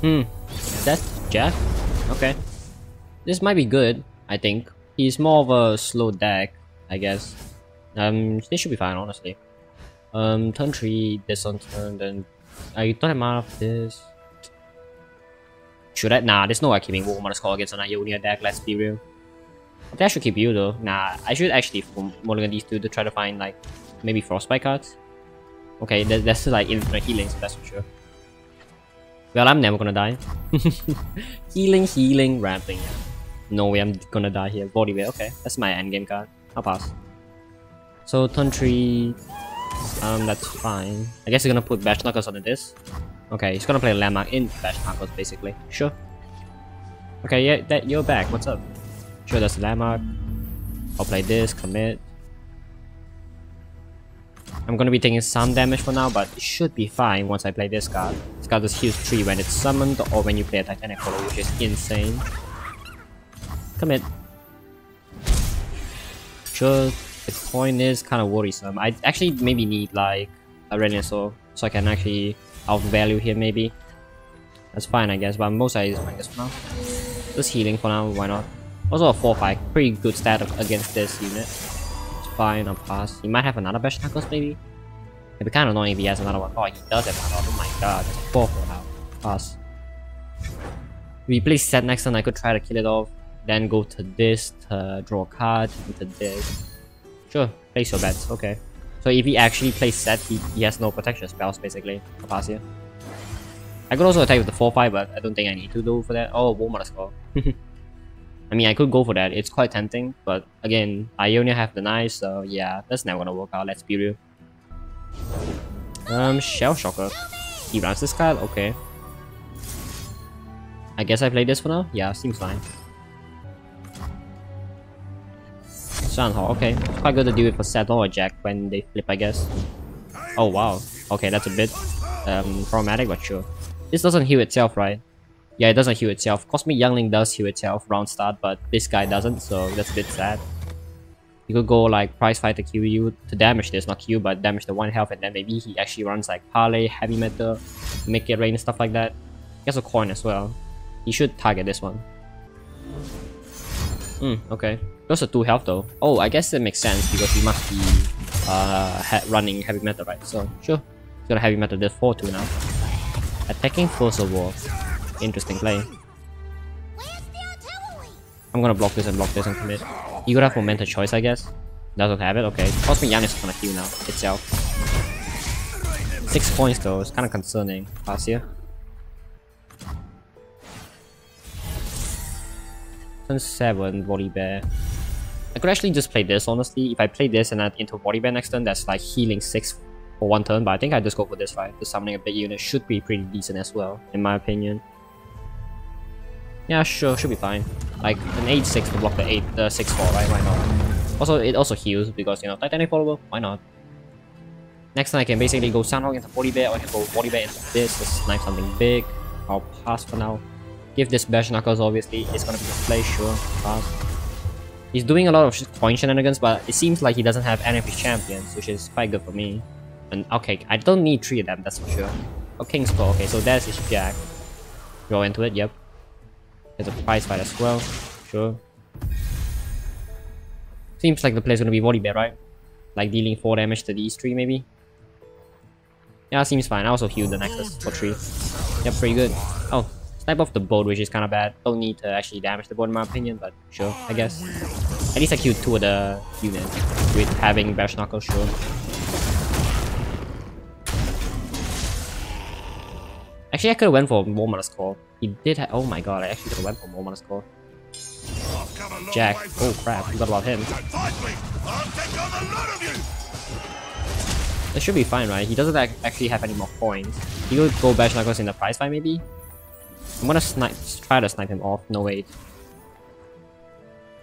Hmm. That's Jeff? Okay. This might be good, I think. He's more of a slow deck, I guess. Um, this should be fine, honestly. Um, turn 3, this on turn, then... I don't have mana for this. Should I? Nah, there's no way keeping Warmother's Call against an Ionia deck, let's be real. I think I should keep you though. Nah, I should actually mulligan these two to try to find like maybe Frostbite cards. Okay, there's like infinite healing, so that's for sure. Well, I'm never gonna die. healing, healing, ramping. No way I'm gonna die here. Body weight, okay. That's my endgame card. I'll pass. So turn 3, um, that's fine. I guess he's gonna put Bash Knuckles on this. Okay, he's gonna play Landmark in Bash Knuckles, basically. Sure. Okay, yeah, that you're back. What's up? Sure, that's Landmark. I'll play this, commit. I'm gonna be taking some damage for now, but it should be fine once I play this card. It's got this huge tree when it's summoned or when you play a Titanic Hollow, which is insane. Commit. Sure, the coin is kind of worrisome. I actually maybe need like a Renaissance so I can actually outvalue here maybe. That's fine I guess, but most I use Mangus for now. Just healing for now, why not? Also a 4-5, pretty good stat against this unit. Fine, I'll pass. He might have another Bash Knuckles maybe? It'd be kind of annoying if he has another one. Oh, he does have another. Oh my god, that's a 4 for now. Pass. If he plays Sett next turn, I could try to kill it off. Then go to this to draw a card, into this. Sure, place your bets, okay. So if he actually plays Sett, he, he has no protection spells basically. I'll pass here. I could also attack with the 4-5, but I don't think I need to do for that. Oh, Warmother's Call. I mean, I could go for that. It's quite tempting, but again, I only have the knife, so yeah, that's never gonna work out, let's be real. Um, Shell Shocker. He runs this card? Okay. I guess I play this for now? Yeah, seems fine. Shanhao, okay. It's quite good to deal with a Saddle or Jack when they flip, I guess. Oh wow. Okay, that's a bit um, problematic, but sure. This doesn't heal itself, right? Yeah, it doesn't heal itself. Cosmic Youngling does heal itself round start, but this guy doesn't, so that's a bit sad. You could go like prize fight to kill you to damage this, not kill, but damage the one health, and then maybe he actually runs like Parley, Heavy Metal, Make It Rain, stuff like that. He has a coin as well. He should target this one. Hmm, okay. Those are 2 health though. Oh, I guess it makes sense because he must be uh, running heavy metal, right? So, sure. He's gonna heavy metal this 4 2 now. Attacking Force of War. Interesting play. I'm gonna block this and block this and commit. You could have momentum choice, I guess. Doesn't have it, okay. Cosmic Yan is gonna heal now, itself. 6 points though, it's kinda concerning. Pass here. Turn 7, Volibear. I could actually just play this, honestly. If I play this and add into Volibear next turn, that's like healing 6 for one turn, but I think I just go for this, right? The summoning a big unit should be pretty decent as well, in my opinion. Yeah, sure, should be fine. Like, an 8-6 to block the 8, uh, the 6-4, right? Why not? Also, it also heals, because, you know, Titanic follower, why not? Next time I can basically go Sunhawk into Volibear, or I can go Volibear into this, just snipe something big. I'll pass for now. Give this Bash Knuckles, obviously, it's gonna be a play, sure, pass. He's doing a lot of coin shenanigans, but it seems like he doesn't have any of his champions, which is quite good for me. And okay, I don't need three of them, that's for sure. Oh, King's Claw, okay, so there's his Jack. Go into it, yep. There's a prize fight as well, sure. Seems like the play's gonna be Volibear, right? Like dealing 4 damage to these 3 maybe? Yeah, seems fine. I also healed the Nexus for 3. Yep, pretty good. Oh, Snipe off the boat, which is kind of bad. Don't need to actually damage the boat in my opinion, but sure, I guess. At least I killed two of the units with having Bash Knuckle, sure. Actually, I could have went for Warmother's Call. He did have- oh my god, I actually could have went for Warmother's Call. Jack, oh crap, forgot about him. That should be fine, right? He doesn't actually have any more coins. He could go Bash Knuckles in the prize fight maybe? I'm gonna snipe, try to snipe him off. No wait.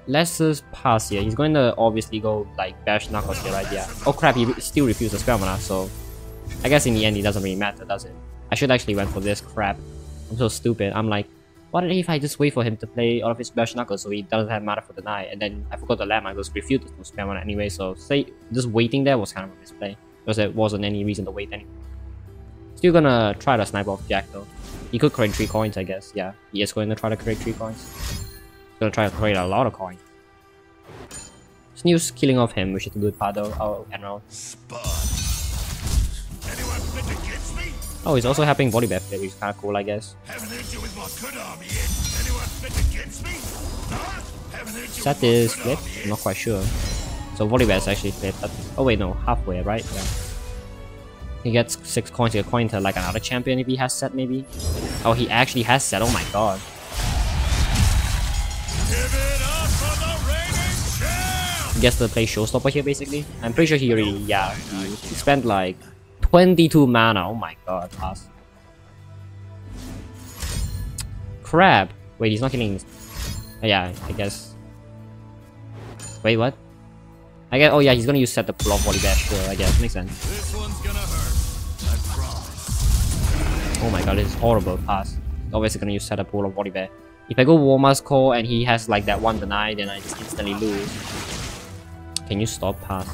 Let's just pass here. He's going to obviously go like bash knuckles here, right? Yeah. Oh crap! He still refuses spell mana, so I guess in the end it doesn't really matter, does it? I should actually went for this crap. I'm so stupid. I'm like, what if I just wait for him to play all of his bash knuckles so he doesn't have mana for the night, and then I forgot the lamp. I just refused to spell mana anyway. So say just waiting there was kind of a misplay because there wasn't any reason to wait anyway. Still gonna try to snipe off Jack though. He could create 3 coins I guess, yeah. He is going to try to create 3 coins. He's gonna try to create a lot of coins. Snooze killing off him, which is a good part though. Oh, Emerald. Oh, he's also helping Volibear which is kinda cool I guess. Sett is flip? I'm not quite sure. So Volibear is actually flipped. Oh wait, no, halfway, right? Yeah. He gets 6 coins, he a coin to like another champion if he has Sett maybe. Oh, he actually has Sett, oh my god. Gets to play Showstopper here basically. I'm pretty sure he already, yeah, he spent like 22 mana, oh my god, pass. Crap! Wait, he's not killing... Uh, yeah, I guess Wait, what? I guess. Oh yeah, he's gonna use Sett the off volley bash. Sure, I guess makes sense. Oh my god, this is horrible. Pass. Obviously gonna use Sett up pull off volley bash. If I go Warma's Call and he has like that one deny, then I just instantly lose. Can you stop pass?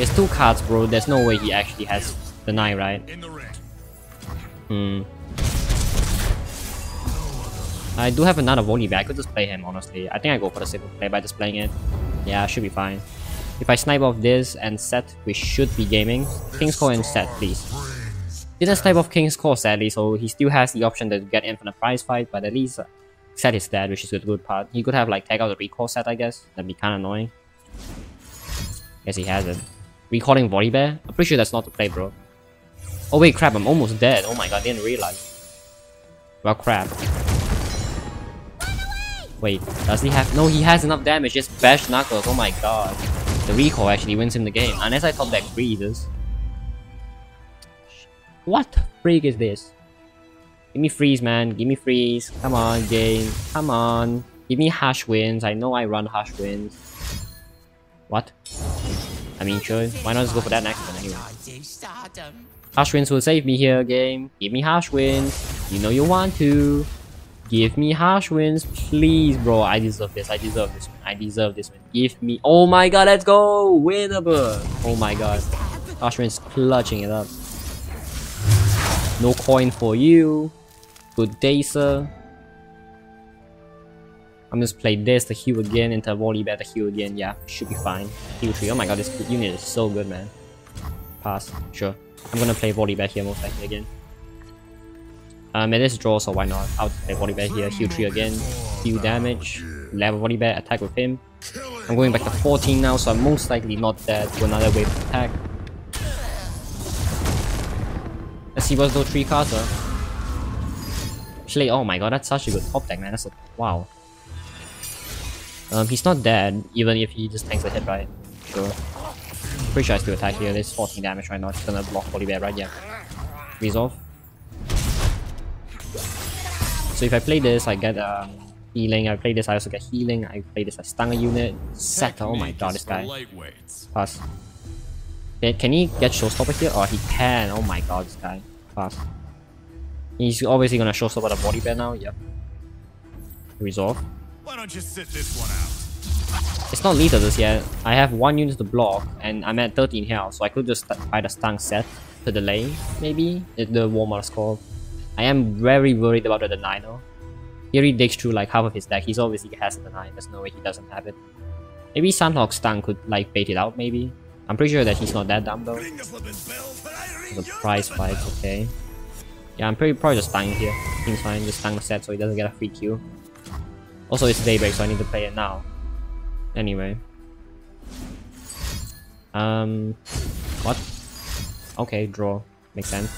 There's two cards, bro. There's no way he actually has deny, right? Hmm. I do have another Volibear, I could just play him honestly. I think I go for the simple play by just playing it. Yeah, should be fine. If I snipe off this and Sett, we should be gaming. King's Call and Sett, please. Didn't snipe off King's Call sadly, so he still has the option to get infinite prize fight, but at least Sett is dead, which is a good part. He could have like take out the recall Sett, I guess. That'd be kinda annoying. Guess he has it. Recalling Volibear? I'm pretty sure that's not the play, bro. Oh wait, crap, I'm almost dead. Oh my god, didn't realize. Well, crap. Wait, does he have- No, he has enough damage, just bash Knuckles, oh my god. The recall actually wins him the game, unless I top deck freezes. What freak is this? Give me freeze, man. Give me freeze. Come on, game. Come on. Give me Harsh Winds. I know I run Harsh Winds. What? I mean, sure. Why not just go for that next one anyway? Harsh Winds will save me here, game. Give me Harsh Winds. You know you want to. Give me Harsh Winds, please, bro. I deserve this. I deserve this one. I deserve this one. Give me. Oh my god, let's go! Winnable! Oh my god. Harsh Winds clutching it up. No coin for you. Good day, sir. I'm just play this to heal again into Volibear to heal again. Yeah, should be fine. Heal 3. Oh my god, this unit is so good, man. Pass. Sure. I'm gonna play Volibear here most likely again. Um, it is draw, so why not? I'll play Volibear here, heal 3 again, heal damage, level Volibear, attack with him. I'm going back to 14 now, so I'm most likely not dead to another wave attack. Let's see what's those 3 cards are. Actually, oh my god, that's such a good top deck, man. That's a, wow. Um, he's not dead, even if he just tanks a hit, right? Sure. Pretty sure I still attack here. There's 14 damage right now. Just gonna block Volibear, right? Yeah. Resolve. So if I play this, I get um, healing. I play this, I also get healing. I play this, I stun a unit. Set. Oh my god, this guy. Pass. Can, can he get showstopper here? Oh, he can. Oh my god, this guy. Pass. He's obviously gonna showstopper the Volibear now. Yep. Resolve. Why don't you sit this one out? It's not lethal this yet. I have one unit to block, and I'm at 13 health, so I could just try the stun Sett to delay, maybe? The Warma's Call. I am very worried about the deny though. He already digs through like half of his deck. He's obviously has a deny. There's no way he doesn't have it. Maybe Sunhawk stun could like bait it out maybe. I'm pretty sure that he's not that dumb though. The prize fights, okay. Yeah, I'm pretty probably just stunning here. Seems fine, just stun the Sett so he doesn't get a free kill. Also it's daybreak so I need to play it now. Anyway. Um what? Okay, draw. Makes sense.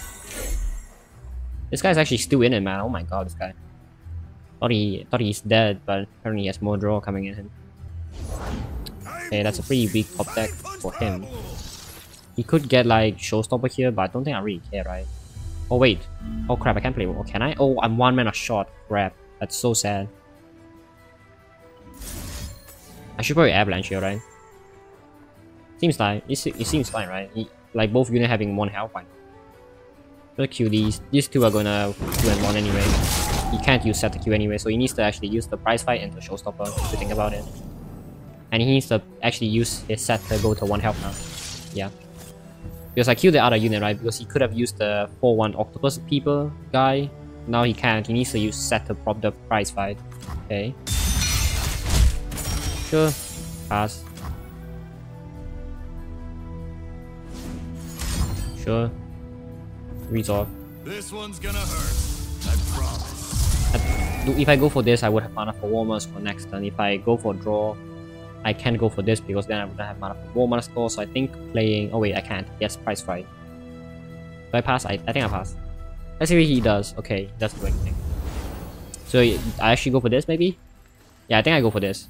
This guy's actually still in it, man. Oh my god, this guy. Thought he thought he's dead, but apparently he has more draw coming in him. Okay, that's a pretty weak top deck for him. He could get like showstopper here, but I don't think I really care, right? Oh wait. Oh crap, I can't play. Oh, can I? Oh, I'm one mana short. Crap. That's so sad. I should probably avalanche here, right? Seems like it, it seems fine, right? like both units having one health, fine. Gonna kill these. These two are gonna 2 and 1 anyway. He can't use Sett to kill anyway, so he needs to actually use the prize fight and the showstopper to think about it. And he needs to actually use his Sett to go to 1 health now. Yeah. Because I killed the other unit, right? Because he could have used the 4-1 octopus people guy. Now he can't. He needs to use Sett to prop the prize fight. Okay. Sure. Pass. Sure. Resolve. This one's gonna hurt. I promise. If I go for this, I would have mana for warmers for next turn. If I go for draw, I can't go for this because then I wouldn't have mana for warmer score. So I think playing. Oh wait, I can't. Yes, price fight. Do I pass? I, I think I pass. Let's see what he does. Okay, he doesn't do anything. So I actually go for this maybe? Yeah, I think I go for this.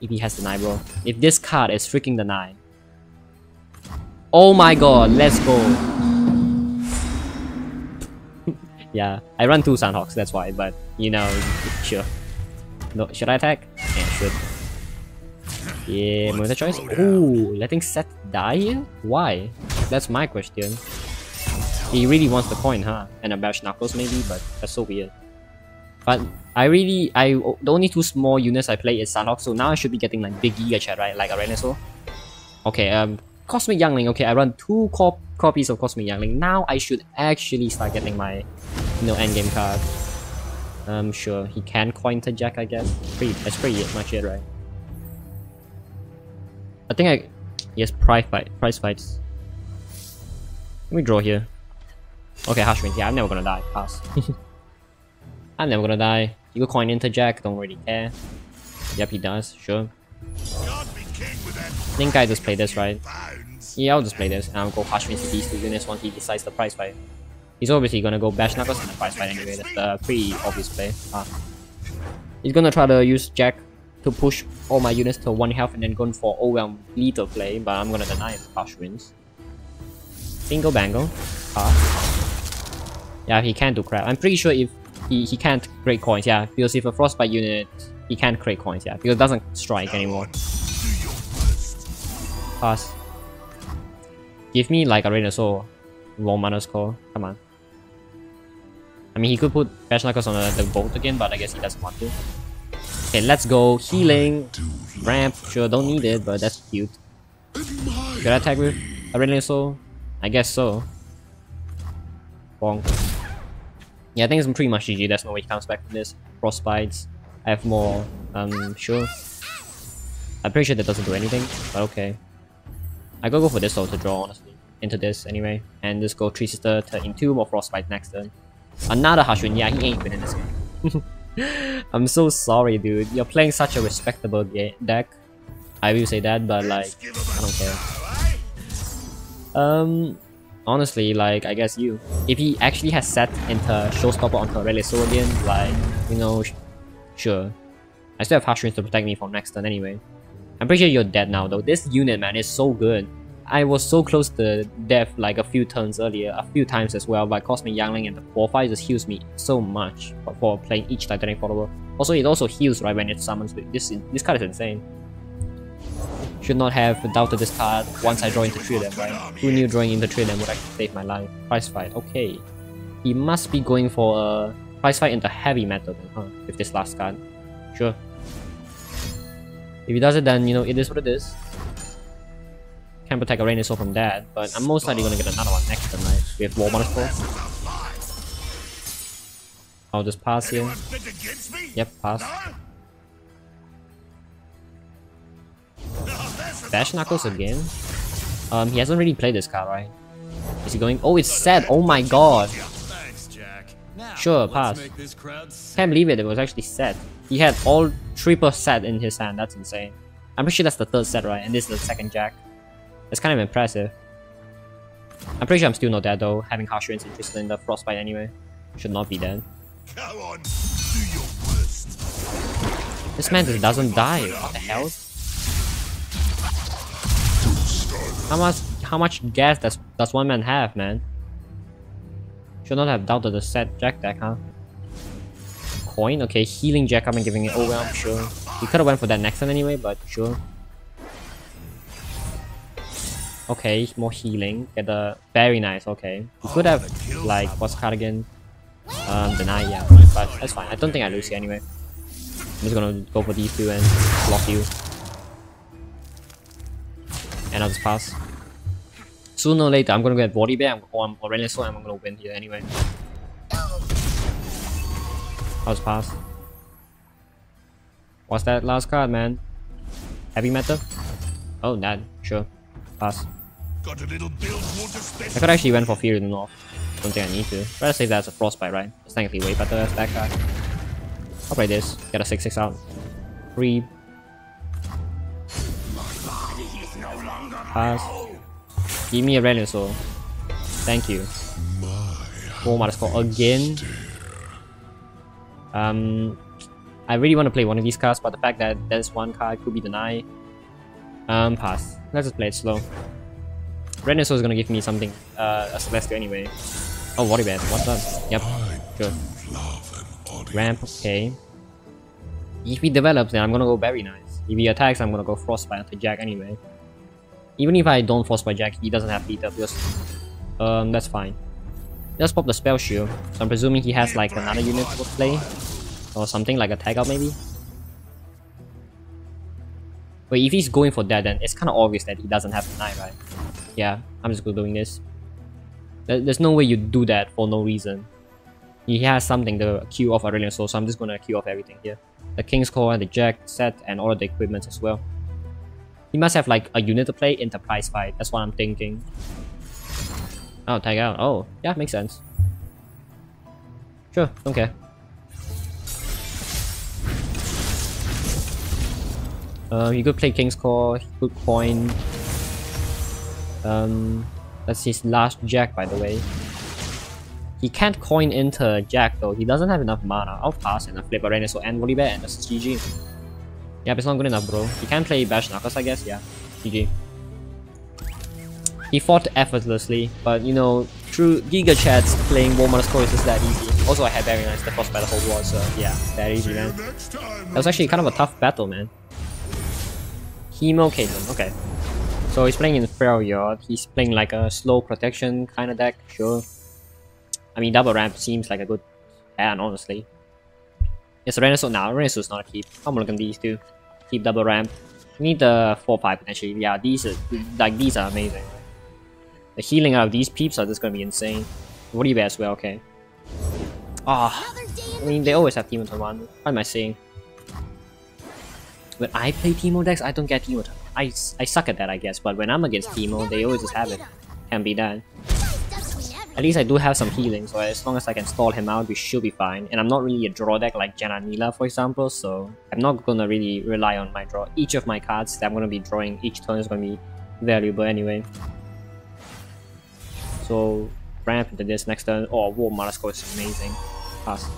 If he has the 9 bro. If this card is freaking the 9. Oh my god, let's go. yeah, I run two Sunhawks, that's why, but you know, sure. No, should I attack? Yeah, should. Yeah, Monitor choice. Ooh, letting Sett die here? Why? That's my question. He really wants the coin, huh? And a Bash Knuckles maybe, but that's so weird. But I really, I the only two small units I play is Sunhawk, so now I should be getting like big Giga Chat, right? Like a Renaissance. Okay, um, Cosmic Youngling. Okay, I run two cop copies of Cosmic Youngling. Now I should actually start getting my, you know, endgame card. I'm um, sure, he can coin to Jack, I guess. Pretty, that's pretty much it, right? I think I, yes, price fight, price fights. Let me draw here. Okay, Harsh Yeah, I'm never gonna die. Pass. I'm never gonna die. You go coin into Jack, don't really care. Yep, he does, sure. I think I just play this, right? Yeah, I'll just play this, and I'll go Harsh into these two units once he decides the price fight. He's obviously gonna go Bash Knuckles in the price fight anyway, that's a pretty obvious play. Ah. He's gonna try to use Jack to push all my units to 1 health and then going for overwhelm lethal play, but I'm gonna deny it. Harsh Winds. Bingo bango. Ah. Yeah, he can't do crap. I'm pretty sure if he, he can't create coins, yeah, because if a frostbite unit, he can't create coins, yeah, because it doesn't strike anymore. Pass. Give me like a Aurelion Sol, low mana score. Come on. I mean, he could put Bash Knuckles on the, boat again, but I guess he doesn't want to. Okay, let's go. Healing. Ramp. Sure, don't need it, but that's cute. Should I attack with Aurelion Sol? I guess so. Bonk. Yeah, I think it's pretty much GG. There's no way he comes back from this. Frostbites. I have more. Um, sure. I'm pretty sure that doesn't do anything, but okay. I go go for this though to draw, honestly. Into this anyway. And just go 3 Sister to Entomb more Frostbite next turn. Another Harsh Wind. Yeah, he ain't winning this game. I'm so sorry, dude. You're playing such a respectable deck. I will say that, but like, I don't care. Um, honestly, like, I guess you. If he actually has Sett into Showstopper onto Relic again, like, you know, sure. I still have Harsh Winds to protect me from next turn anyway. I'm pretty sure you're dead now though. This unit, man, is so good. I was so close to death like a few turns earlier, a few times as well, but Cosmic Youngling and the 4-5 just heals me so much for playing each Titanic follower. Also, it also heals right when it summons. This this card is insane. Should not have doubted this card once I draw into 3 of them, right? Who knew drawing into 3 of them would actually save my life? Price fight, okay. He must be going for a price fight into heavy metal then, huh? With this last card. Sure. If he does it, then, you know, it is what it is. Can't protect a Aurelion Sol from that, but I'm most likely gonna get another one next turn, right? We have War Monster. I'll just pass here. Yep, pass. Bash Knuckles again? Um, he hasn't really played this card, right? Is he going? Oh, it's Sett! Oh my god! Sure, pass. Can't believe it, it was actually Sett. He had all triple Sett in his hand, that's insane. I'm pretty sure that's the third Sett, right? And this is the second jack. That's kind of impressive. I'm pretty sure I'm still not dead though, having Harsh Winds interested in the Frostbite anyway. Should not be dead. On, this man just doesn't die, what the hell? How much how much gas does does one man have, man? Should not have doubted the Sett Jack deck, huh? Coin? Okay, healing Jack up and giving it overwhelm, sure. He could have went for that next one anyway, but sure. Okay, more healing. Get the very nice, okay. You could have like what's card again? Um deny, yeah. But that's fine. I don't think I lose here anyway. I'm just gonna go for these two and block you. And I'll just pass. Sooner or later, I'm gonna get Volibear or, I'm, or Renaissance and I'm gonna win here anyway. I'll just pass. What's that last card, man? Heavy metal? Oh, that. Sure. Pass. Got a little build water special. I could actually went for Fury of the North. Don't think I need to. Rather say that's a Frostbite, right? It's technically way better as that card. I'll play this. Get a 6-6 out. 3. Pass. Give me a Renaissance. Thank you. Four mana score again. Um, I really want to play one of these cards, but the fact that there's one card could be denied. Um, pass. Let's just play it slow. Renaissance is gonna give me something, uh, a Celestial anyway. Oh, Water Bed. What's up? Yep. Good. Ramp, okay. If he develops, then I'm gonna go very nice. If he attacks, I'm gonna go Frostbite to Jack anyway. Even if I don't force my Jack, he doesn't have Peter um, that's fine. Let's pop the Spell Shield. So I'm presuming he has like another unit to play. Or something like a tag out maybe. But if he's going for that, then it's kind of obvious that he doesn't have the knight, right? Yeah, I'm just doing this. There's no way you do that for no reason. He has something to queue off Aurelion Sol, so I'm just gonna queue off everything here. The King's Core, and the Jack Sett, and all of the equipment as well. He must have like a unit to play Enterprise fight, that's what I'm thinking. Oh, tag out. Oh, yeah, makes sense. Sure, don't care. Uh, he could play King's Core, he could coin. Um, that's his last Jack, by the way. He can't coin into Jack though, he doesn't have enough mana. I'll pass and I flip a Renaissance and Volibear and that's GG. Yep, it's not good enough, bro. He can't play Bash Knuckles, I guess, yeah. GG. He fought effortlessly, but you know, through Giga Chats, playing Warman's Core is that easy. Also, I had very nice the first battle whole war, so yeah, that easy, man. That was actually kind of a tough battle, man. Teemo Caitlyn, okay. So he's playing in Freljord, he's playing like a slow protection kind of deck, sure. I mean, double ramp seems like a good plan, honestly. Yes, Renaissance now, Renaissance is not a keep. I'm looking at these two. Keep double ramp. We need the 4-5 potentially. Yeah, these are, like, these are amazing. The healing out of these peeps are just gonna be insane. What do you as well, okay. Ah, oh, I mean, they always have Teemo turn 1. What am I saying? When I play Teemo decks, I don't get Teemo. I, I suck at that, I guess, but when I'm against Teemo, they always just have it. Can't be done. At least I do have some healing, so as long as I can stall him out, we should be fine. And I'm not really a draw deck like Janna Nila, for example, so I'm not gonna really rely on my draw. Each of my cards that I'm gonna be drawing each turn is gonna be valuable anyway. So ramp into this next turn. Oh, War Malasco is amazing. Pass.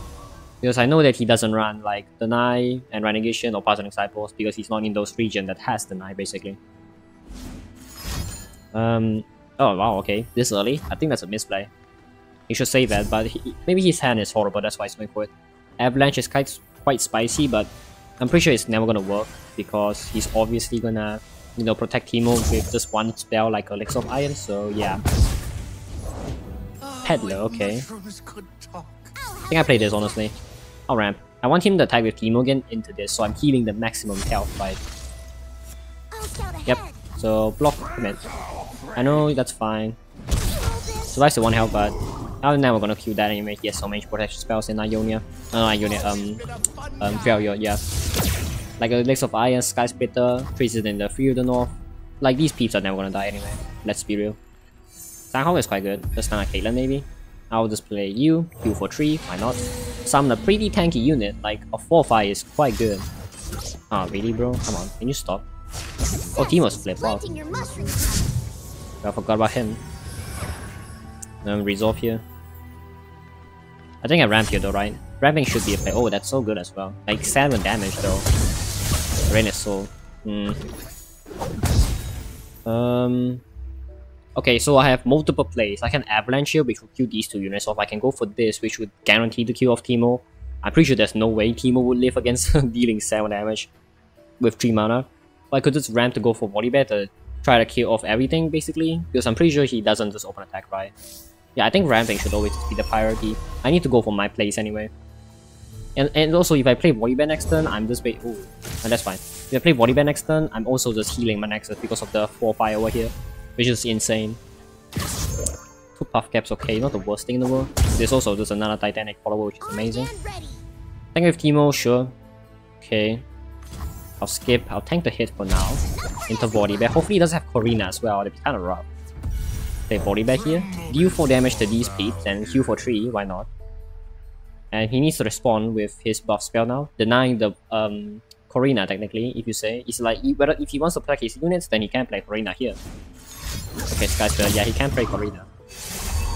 Because I know that he doesn't run like Deny and Renegation or Puzzling Disciples because he's not in those region that has Deny basically. Um, oh wow, okay, this early? I think that's a misplay. He should save that, but he, maybe his hand is horrible, that's why he's going for it. Avalanche is quite, quite spicy, but I'm pretty sure it's never gonna work because he's obviously gonna, you know, protect Teemo with just one spell like Elixir of Iron, so yeah. Peddler, okay. I think I play this honestly. I'll ramp. I want him to attack with Teemo into this, so I'm healing the maximum health by. Yep. So block commit. I know that's fine. Survives the one health, but I'm never gonna kill that anyway. He has so many protection spells in Ionia. No, uh, Ionia. Um, um, failure. Yeah. Like a Elixir of Iron, Sky Splitter, traces in the Field of the North. Like these peeps are never gonna die anyway. Let's be real. Sunhawk is quite good. Just kind of Caitlyn maybe. I'll just play you, Q for 3, why not? Summon a pretty tanky unit, like a 4-5 is quite good. Ah, oh, really bro? Come on, can you stop? Oh, Teemo's flip off. I forgot about him. Um, resolve here. I think I ramp here though, right? Ramping should be a play. Oh, that's so good as well. Like 7 damage though. Rain is so... Hmm. Um... Okay, so I have multiple plays. I can Avalanche here, which will kill these two units off. I can go for this, which would guarantee the kill of Teemo. I'm pretty sure there's no way Teemo would live against dealing 7 damage with 3 mana. But I could just ramp to go for Volibear to try to kill off everything, basically. Because I'm pretty sure he doesn't just open attack, right? Yeah, I think ramping should always be the priority. I need to go for my place anyway. And, and also, if I play Volibear next turn, I'm just wait. Oh, and that's fine. If I play body bag next turn, I'm also just healing my Nexus because of the 4 fire over here, which is insane. Two puff caps, okay, not the worst thing in the world. There's also just another Titanic follower, which is amazing. Tank with Teemo, sure. Okay. I'll skip, I'll tank the hit for now. Into body bag. Hopefully it doesn't have Corina as well, it'd be kinda rough. Play body bag here. Deal 4 damage to these peeps and heal for 3, why not? And he needs to respond with his buff spell now, denying the um Corina technically, if you say. It's like whether if he wants to protect his units, then he can play Corina here. Okay, Skyspear, yeah, he can play Corina.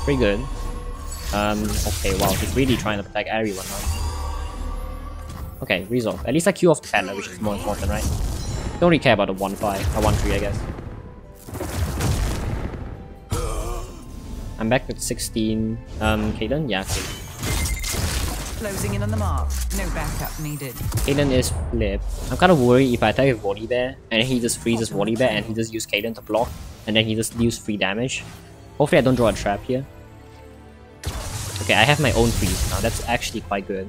Pretty good. Um, okay, wow, he's really trying to protect everyone. Okay, resolve. At least I queue off the Panda, which is more important, right? Don't really care about the 1-5, or 1-3, I guess. I'm back with 16. Um, Kaden? Yeah, okay. Closing in on the mark. No backup needed. Kaden is flipped. I'm kind of worried if I attack with Volibear and he just freezes Volibear and he just use Kaden to block and then he just deals free damage. Hopefully I don't draw a trap here. Okay, I have my own freeze now. That's actually quite good.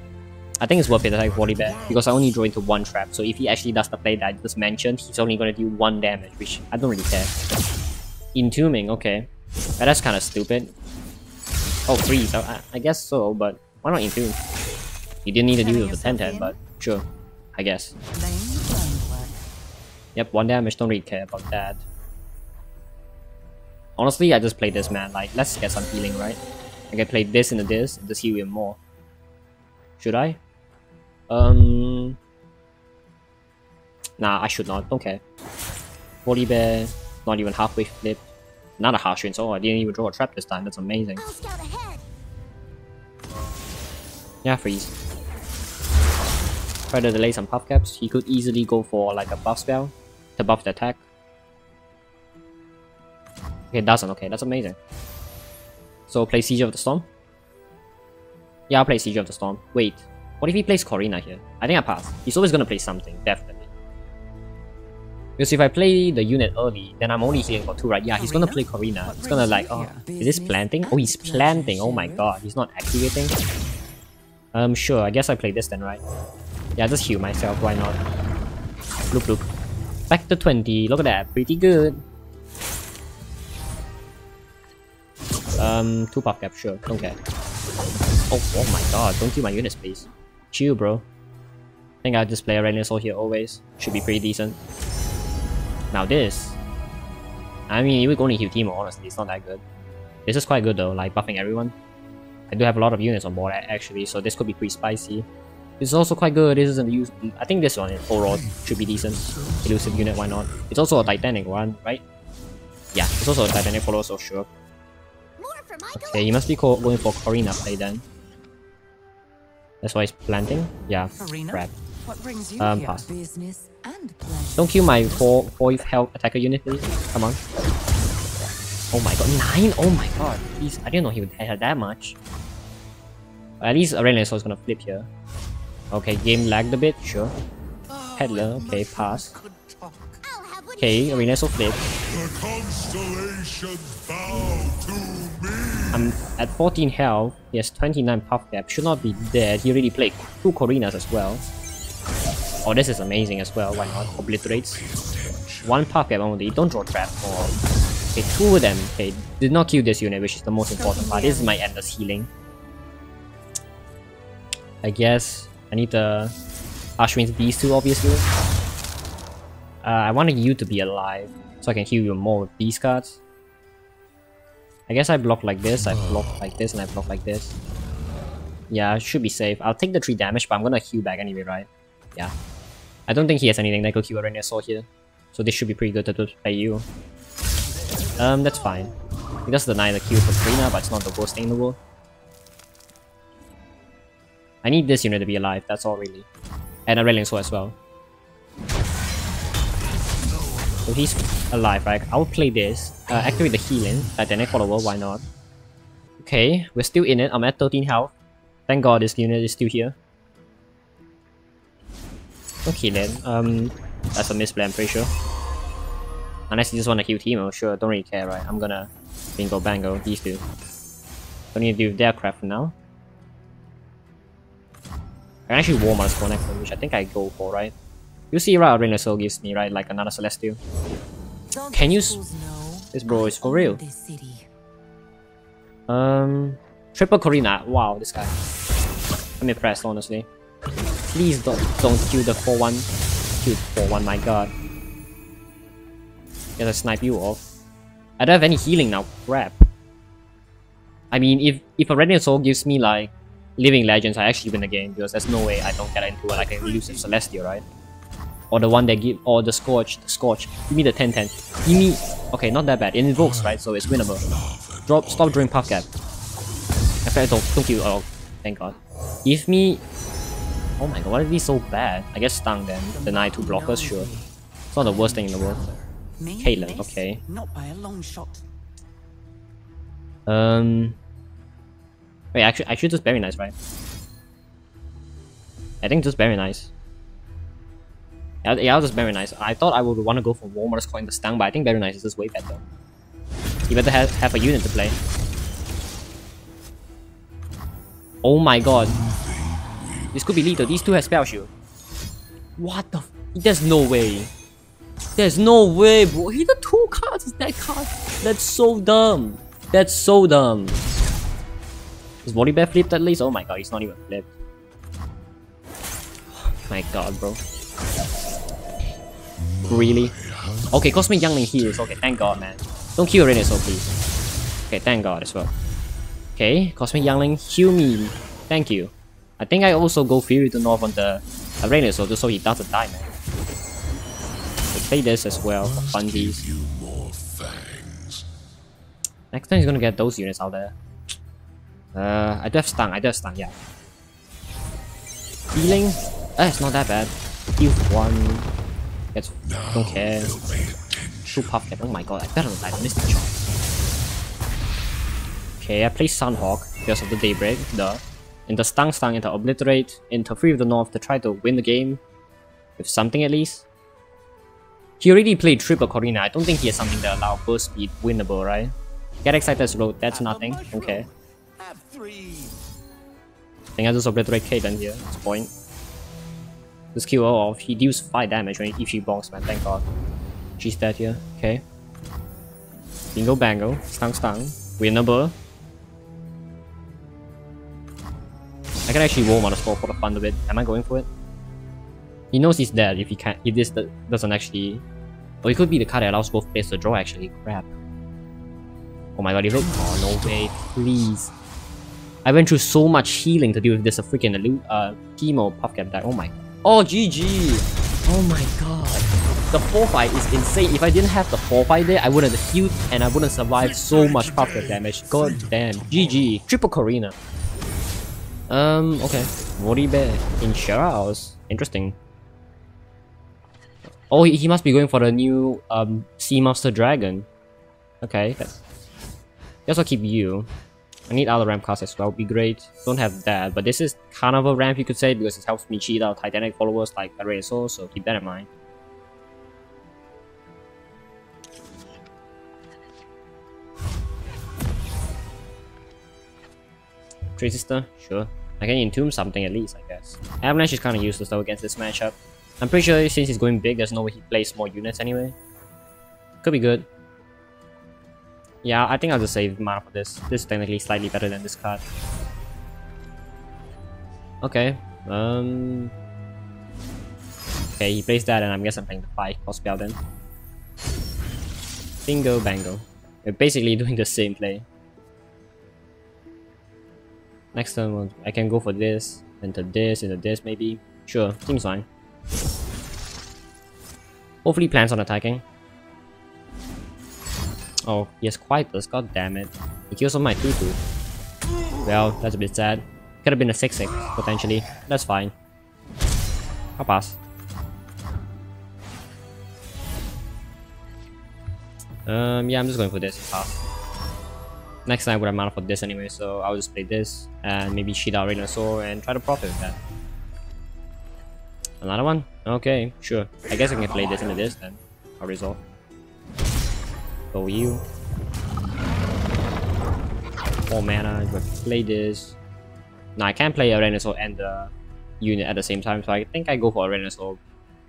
I think it's worth it to attack Volibear because I only draw into one trap. So if he actually does the play that I just mentioned, he's only going to do one damage, which I don't really care. Entombing, okay. That's kind of stupid. Oh, freeze. I, I guess so, but why not entomb? You didn't need to deal with the 10-10, but sure. I guess. Yep, one damage, don't really care about that. Honestly, I just play this man, like, let's get some healing, right? I can play this into this, and just heal him more. Should I? Um... Nah, I should not, don't care. Volibear, not even halfway flip. Not a harsh oh, I didn't even draw a trap this time, that's amazing. I'll scout ahead. Yeah, freeze. Try to delay some puff caps. He could easily go for like a buff spell to buff the attack. Okay, it doesn't. Okay, that's amazing. So play Siege of the Storm. Yeah, I'll play Siege of the Storm. Wait, what if he plays Corina here? I think I pass. He's always gonna play something, definitely. Because if I play the unit early, then I'm only healing for two, right? Yeah, he's gonna play Corina. He's gonna like, oh, is this planting? Oh, he's planting. Oh my god, he's not activating. Um, sure, I guess I play this then, right? Yeah, just heal myself, why not? Look, look. Back to 20, look at that, pretty good. Um, two puff cap, sure, don't care. Oh, oh my god, don't kill my units, please. Chill, bro. I think I'll just play a Renaissance here always. Should be pretty decent. Now this. I mean, we're going to heal Teemo, honestly, it's not that good. This is quite good though, like buffing everyone. I do have a lot of units on board actually, so this could be pretty spicy. This is also quite good. This is a use. I think this one overall should be decent. Elusive unit, why not? It's also a Titanic one, right? Yeah, it's also a Titanic follower, so sure. More for my Okay, he must be going for Corina play then. That's why he's planting. Yeah, Arena? crap. What brings you Um, pass. Business and pleasure. Don't kill my 4 4 health attacker unit, please. Come on. Oh my god, 9? Oh my god. Please, I didn't know he would have that much. At least Aurelion Sol is gonna flip here. Okay, game lagged a bit, sure. Peddler, okay, pass. I'll have what Okay, Aurelion Sol flip. The constellations bow to me. I'm at 14 health. He has 29 puff cap. Should not be dead. He already played two Corinas as well. Oh, this is amazing as well. Why not? Obliterates. One puff cap only. Don't draw trap. Or okay, two of them. Okay, did not kill this unit, which is the most important part. This is my endless healing. I guess I need to Ashwin's these two, obviously. Uh, I wanted you to be alive, so I can heal you more with these cards. I guess I block like this, I block like this, and I block like this. Yeah, I should be safe. I'll take the 3 damage, but I'm gonna heal back anyway, right? Yeah. I don't think he has anything that could kill a Renaissance here. So this should be pretty good to play you. Um, that's fine. He does deny the kill for Trina, but it's not the worst thing in the world. I need this unit to be alive, that's all really. And a Railing Sword as well. So he's alive, right? I'll play this. Uh, activate the healing. Titanic follower, why not? Okay, we're still in it. I'm at 13 health. Thank god this unit is still here. Okay then. Um, that's a misplay, I'm pretty sure. Unless you just want to kill Teemo, sure, don't really care, right? I'm gonna bingo bango, these two. Don't need to do their crap for now. I can actually warm on this next one, which I think I go for, right? You see right Soul gives me, right? Like another Celestial. Can you This bro is for real. Um, Triple Corina. Wow, this guy. I'm impressed, honestly. Please don't don't kill the 4-1. Kill 4-1, my god. Get a snipe you off. I don't have any healing now. Crap. I mean, if if a Aurelion Sol gives me like Living Legends, I actually win the game because there's no way I don't get into like an elusive Celestial, right? Or the one that give, or the Scorch, the Scorch. Give me the 10-10. Give me, okay, not that bad. It invokes, right? So it's winnable. Drop, stop drawing Puff Cap. In fact, don't, don't kill, oh, thank god. Give me, oh my god, why is he so bad? I guess stung then. Deny two blockers, sure. It's not the worst thing in the world. Caitlyn, okay. Not by a long shot. Um. Wait, actually, I should just very nice, right? I think just very nice. Yeah, yeah, just very nice. I thought I would want to go for Warmer's coin the stun, but I think very nice is just way better. You better have, have a unit to play. Oh my god. This could be lethal. These two have spell shield. What the? F There's no way. There's no way, bro. He the two cards is that card. That's so dumb. That's so dumb. Is Volibear flipped at least? Oh my god, he's not even flipped. my god, bro. Really? Okay, Cosmic Youngling heals. Okay, thank god, man. Don't kill Renaissance, please. Okay, thank god as well. Okay, Cosmic Youngling, heal me. Thank you. I think I also go Fury to North on the uh, Renaissance just so he doesn't die, man. So play this as well for funsies. You more fangs. Next time he's gonna get those units out there. Uh, I do have stun, I do have stun, yeah. Healing? Eh, it's not that bad. Heal one. Gets, don't care. Two puff cap, oh my god, I better not die, I missed the shot. Okay, I play Sunhawk because of the Daybreak, duh. Into stun stun, into obliterate, into Fury of the North to try to win the game. With something at least. He already played triple Corina, I don't think he has something that allow burst speed winnable, right? Get excited slow, that's nothing, okay. Have three. I think I just obliterate Caitlyn here, that's the point. Just kill her off, he deals 5 damage when if she bonks man, thank god. She's dead here, okay. Bingo bango, stun stun, winnable. I can actually roll on the score for the fun of it. Am I going for it? He knows he's dead if he can't if this doesn't actually Or it could be the card that allows both players to draw actually. Crap. Oh my god, he looked oh no way, please. I went through so much healing to deal with this a freaking uh Teemo puff cap deck. Oh my Oh GG! Oh my god. The 4 fight is insane. If I didn't have the 4 fight there, I wouldn't have healed and I wouldn't survive so much puff damage. God damn. GG. Triple Corina. Um, okay. Volibear in Sharaos. Interesting. Oh, he, he must be going for the new um Sea Monster Dragon. Okay. That, guess I'll keep you. I need other ramp cards as well, be great. Don't have that, but this is kind of a ramp you could say because it helps me cheat out Titanic followers like Arezzo, so keep that in mind. Tree Sister? Sure. I can entomb something at least, I guess. Avalanche is kind of useless though against this matchup. I'm pretty sure since he's going big, there's no way he plays more units anyway. Could be good. Yeah, I think I'll just save mana for this. This is technically slightly better than this card. Okay. Um. Okay, he plays that, and I guess I'm playing the five cost spell then. Bingo bango. We're basically doing the same play. Next turn, I can go for this, into this, into this maybe. Sure, seems fine. Hopefully plans on attacking. Oh, he has Quietus, god damn it. He kills on my 2-2. Well, that's a bit sad. Could have been a 6-6, potentially. That's fine. I'll pass. Um, yeah, I'm just going for this. Pass. Next time I would have mana for this anyway, so I'll just play this and maybe cheat out Aurelion Sol and try to profit with that. Another one? Okay, sure. I guess I can play this into this then. I'll resolve. Go you. Four mana, but play this. Now I can't play a Aurelion Sol and the unit at the same time, so I think I go for a Aurelion Sol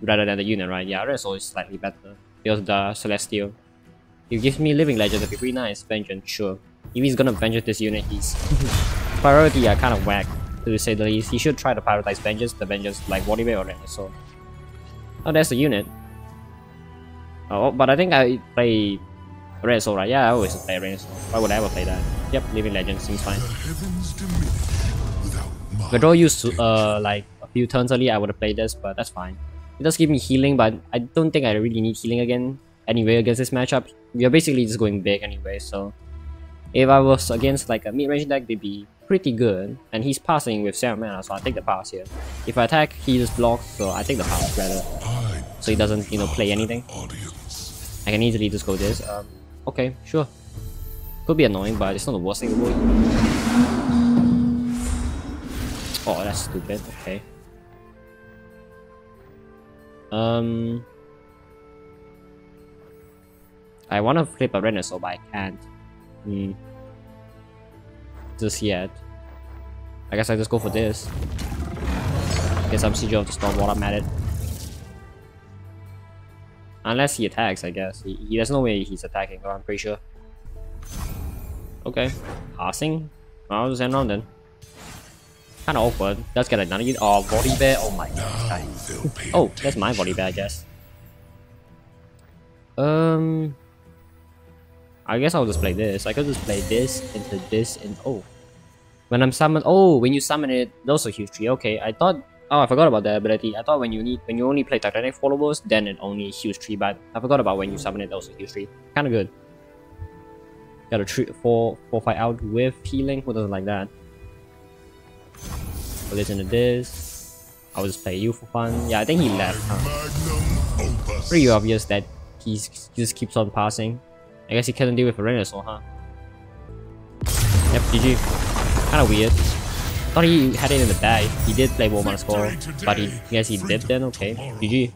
rather than the unit, right? Yeah, Aurelion Sol is slightly better because the Celestial. It gives me Living Legend, that'd be pretty nice. Vengeance, sure. If he's gonna Vengeance this unit, he's priority are kind of whack to say the least. He should try to prioritize Vengeance, the Vengeance like Volibear or Aurelion Sol. Oh, that's the unit. Oh, but I think I play Renasaur, right? Yeah, I always play Renasaur. Why would I ever play that? Yep, Living Legend seems fine. The heavens diminish without my draw used to uh like a few turns early, I would have played this, but that's fine. It does give me healing, but I don't think I really need healing again anyway against this matchup. We are basically just going big anyway, so if I was against like a mid-range deck, they'd be pretty good. And he's passing with 7 mana, so I take the pass here. If I attack, he just blocks, so I take the pass rather. So he doesn't, you know, play anything. I can easily just go this. Um, okay, sure. Could be annoying, but it's not the worst thing in the world. Oh, that's stupid. Okay. Um, I want to flip a Renaissance, but I can't. Hmm. Just yet. I guess I just go for this. Get some Sigil of the Storm while I'm at it. Unless he attacks, I guess. He, he, there's no way he's attacking, but I'm pretty sure. Okay. Passing? I'll just end on then. Kinda awkward. Does get another unit. Oh, Volibear. Oh my god. Oh, that's my Volibear, I guess. Um. I guess I'll just play this. I could just play this into this and oh. When I'm summoned, oh, when you summon it, those are huge tree. Okay, I thought. Oh, I forgot about the ability. I thought when you need when you only play Titanic followers, then it only heals 3, But I forgot about when you summon it, also heals 3. Kind of good. Got a three, four, four, five out with healing. Who doesn't like that? Put this into this. I'll just play you for fun. Yeah, I think he left. Huh? Pretty obvious that he's, he just keeps on passing. I guess he couldn't deal with a Renaissance, huh? Yep, GG. Kinda weird. Thought he had it in the bag. He did play Warmother's Call, but he guess he did then, okay. GG.